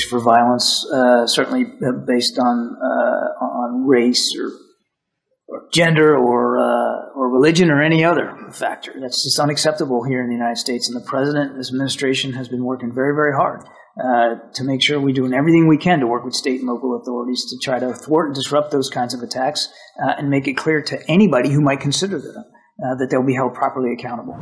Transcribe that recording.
for violence, uh, certainly uh, based on uh, on race or, or gender or uh, or religion or any other factor. That's just unacceptable here in the United States. And the president and this administration has been working very, very hard uh, to make sure we're doing everything we can to work with state and local authorities to try to thwart and disrupt those kinds of attacks uh, and make it clear to anybody who might consider them that they'll be held properly accountable.